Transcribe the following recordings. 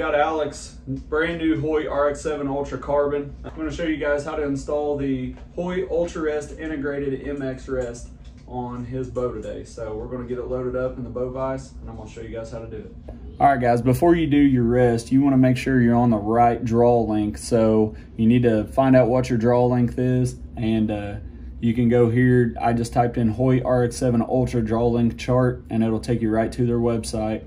got Alec's brand new Hoyt RX-7 Ultra Carbon. I'm going to show you guys how to install the Hoyt Ultra Rest integrated MX Rest on his bow today. So we're going to get it loaded up in the bow vise and I'm to show you guys how to do it. All right guys, before you do your rest, you want to make sure you're on the right draw length. So you need to find out what your draw length is and uh, you can go here. I just typed in Hoyt RX-7 Ultra draw length chart and it'll take you right to their website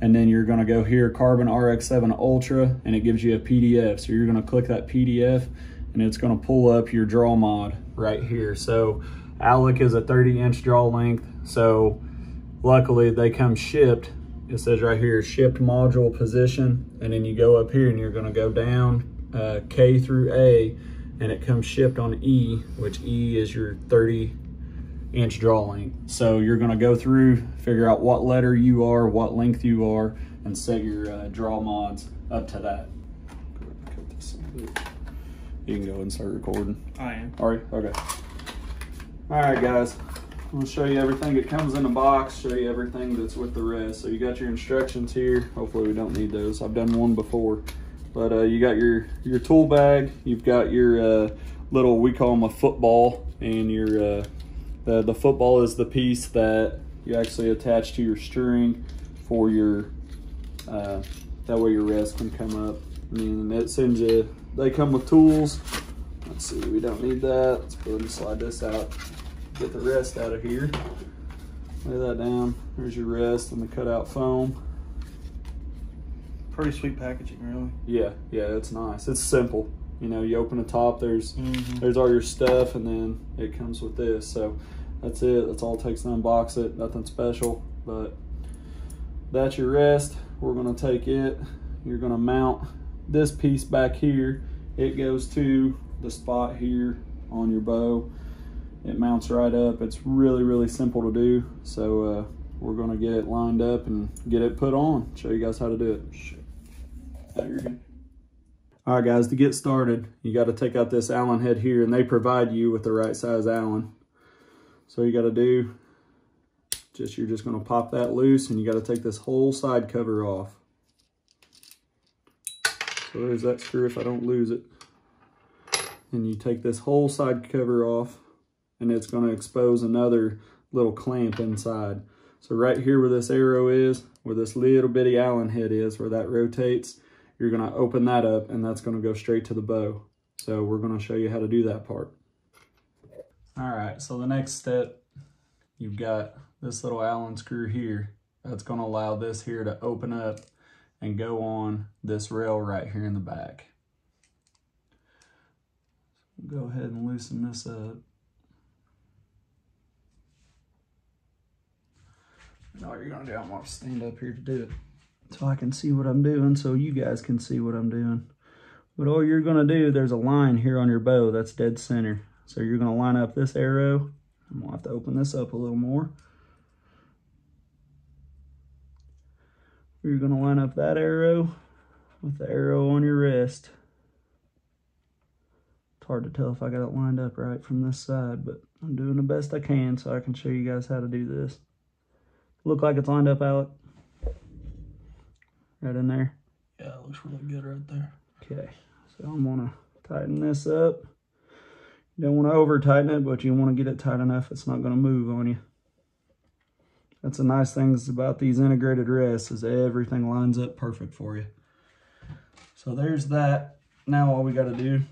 and then you're going to go here carbon rx7 ultra and it gives you a pdf so you're going to click that pdf and it's going to pull up your draw mod right here. So Alec is a 30 inch draw length so luckily they come shipped. It says right here shipped module position and then you go up here and you're going to go down uh, k through a and it comes shipped on e which e is your 30 inch draw length. So you're gonna go through, figure out what letter you are, what length you are, and set your uh, draw mods up to that. You can go and start recording. I am. All right, okay. All right, guys. I'm gonna show you everything that comes in the box, show you everything that's with the rest. So you got your instructions here. Hopefully we don't need those. I've done one before. But uh, you got your, your tool bag, you've got your uh, little, we call them a football, and your uh, the, the football is the piece that you actually attach to your string for your, uh, that way your rest can come up. I mean, it sends you, they come with tools. Let's see, we don't need that. Let's go ahead and slide this out. Get the rest out of here. Lay that down. There's your rest and the cutout foam. Pretty sweet packaging, really. Yeah, yeah, it's nice. It's simple. You know, you open the top, there's Mm -hmm. there's all your stuff, and then it comes with this. So that's it. That's all it takes to unbox it. Nothing special, but that's your rest. We're gonna take it. You're gonna mount this piece back here. It goes to the spot here on your bow. It mounts right up. It's really, really simple to do. So uh, we're gonna get it lined up and get it put on. Show you guys how to do it. All right, guys, to get started, you got to take out this Allen head here, and they provide you with the right size Allen. So you got to do, just you're just going to pop that loose, and you got to take this whole side cover off. So there's that screw if I don't lose it. And you take this whole side cover off, and it's going to expose another little clamp inside. So right here where this arrow is, where this little bitty Allen head is, where that rotates, you're going to open that up and that's going to go straight to the bow. So we're going to show you how to do that part. All right, so the next step, you've got this little Allen screw here. That's going to allow this here to open up and go on this rail right here in the back. Go ahead and loosen this up. And all you're to do, I'm to stand up here to do it so I can see what I'm doing so you guys can see what I'm doing. But all you're going to do, there's a line here on your bow that's dead center. So you're going to line up this arrow. I'm to have to open this up a little more. You're going to line up that arrow with the arrow on your rest. It's hard to tell if I got it lined up right from this side, but I'm doing the best I can so I can show you guys how to do this. Look like it's lined up, Alec? Right in there? Yeah, it looks really good right there. Okay, so I'm gonna tighten this up. You don't want to over tighten it, but you want to get it tight enough it's not gonna move on you. That's the nice things about these integrated rests is everything lines up perfect for you. So there's that. Now all we gotta do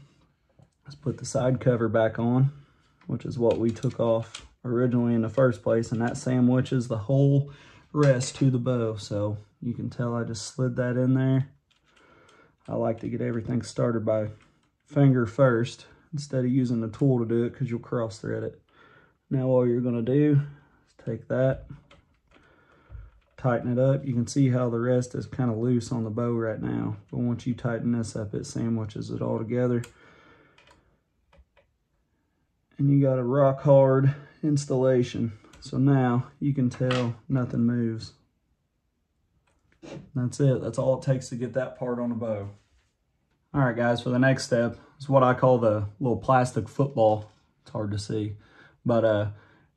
is put the side cover back on, which is what we took off originally in the first place, and that sandwiches the whole rest to the bow. So you can tell I just slid that in there. I like to get everything started by finger first instead of using the tool to do it because you'll cross thread it. Now all you're going to do is take that, tighten it up. You can see how the rest is kind of loose on the bow right now. But once you tighten this up, it sandwiches it all together. And you got a rock hard installation. So now you can tell nothing moves. That's it. That's all it takes to get that part on a bow. All right, guys, for the next step is what I call the little plastic football. It's hard to see, but uh,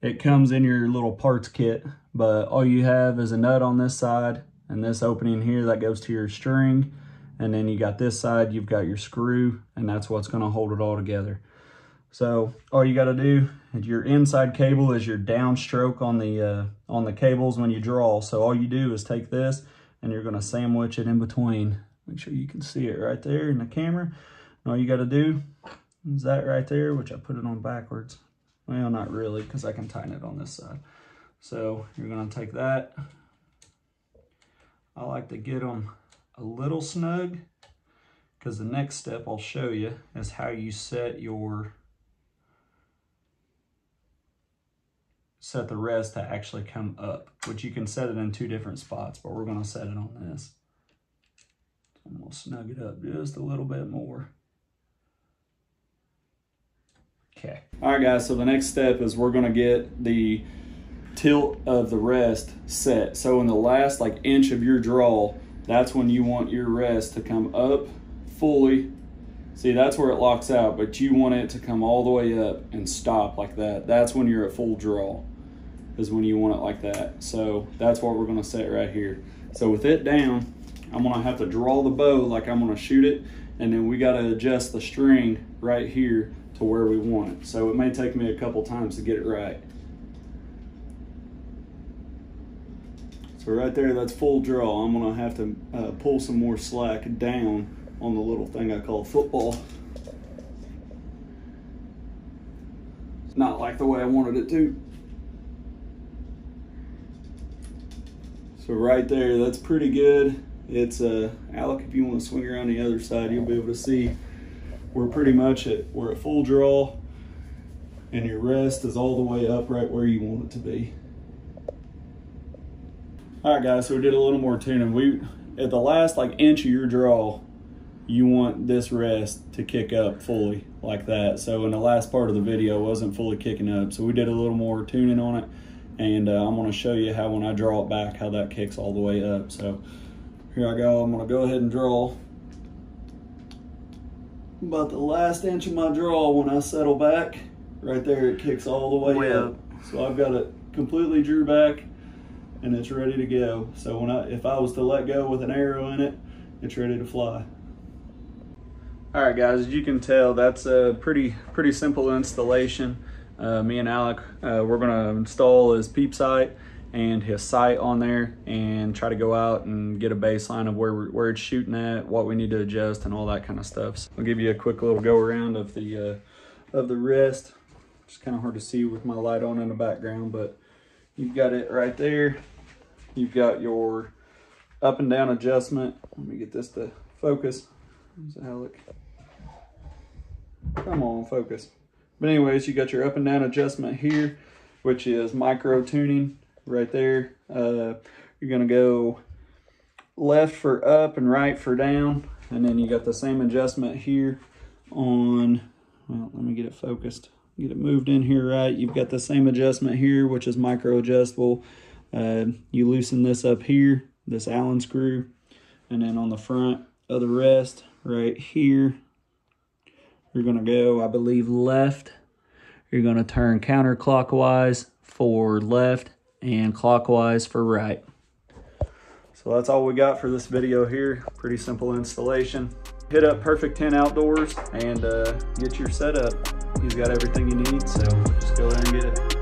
it comes in your little parts kit, but all you have is a nut on this side And this opening here, that goes to your string. And then you got this side, you've got your screw, and that's what's gonna hold it all together. So all you gotta do, is your inside cable is your downstroke on the, uh, on the cables when you draw. So all you do is take this and you're gonna sandwich it in between. Make sure you can see it right there in the camera. And all you gotta do is that right there, which I put it on backwards. Well, not really, because I can tighten it on this side. So you're gonna take that. I like to get them a little snug because the next step I'll show you is how you set your set the rest to actually come up, which you can set it in two different spots, but we're gonna set it on this. Gonna snug it up just a little bit more. Okay. All right, guys, so the next step is we're gonna get the tilt of the rest set. So in the last like inch of your draw, that's when you want your rest to come up fully. See, that's where it locks out, but you want it to come all the way up and stop like that. That's when you're at full draw, is when you want it like that. So that's what we're gonna set right here. So with it down, I'm gonna have to draw the bow like I'm gonna shoot it, and then we gotta adjust the string right here to where we want it. So it may take me a couple times to get it right. So right there, that's full draw. I'm gonna have to uh, pull some more slack down on the little thing I call football. It's not like the way I wanted it to. So right there, that's pretty good. It's, uh, Alec, if you want to swing around the other side, you'll be able to see we're pretty much at, we're at full draw and your rest is all the way up right where you want it to be. All right, guys, so we did a little more tuning. We, at the last like inch of your draw, you want this rest to kick up fully like that. So in the last part of the video, wasn't fully kicking up. So we did a little more tuning on it. And uh, I'm gonna show you how when I draw it back, how that kicks all the way up. So here I go, I'm gonna go ahead and draw about the last inch of my draw when I settle back. Right there, it kicks all the way, way up. up. So I've got it completely drew back and it's ready to go. So when I, if I was to let go with an arrow in it, it's ready to fly. All right, guys, as you can tell, that's a pretty pretty simple installation. Uh, me and Alec, uh, we're gonna install his peep sight and his sight on there and try to go out and get a baseline of where, where it's shooting at, what we need to adjust and all that kind of stuff. So I'll give you a quick little go around of the, uh, of the rest. It's kind of hard to see with my light on in the background, but You've got it right there. You've got your up and down adjustment. Let me get this to focus. Alec. Come on, focus. But anyways, you got your up and down adjustment here, which is micro tuning right there. Uh, you're gonna go left for up and right for down. And then you got the same adjustment here on, well, let me get it focused get it moved in here right. You've got the same adjustment here, which is micro adjustable. Uh, you loosen this up here, this Allen screw, and then on the front of the rest right here, you're gonna go, I believe, left. You're gonna turn counterclockwise for left and clockwise for right. So that's all we got for this video here. Pretty simple installation. Hit up Perfect 10 Outdoors and uh, get your setup he's got everything you need. So just go there and get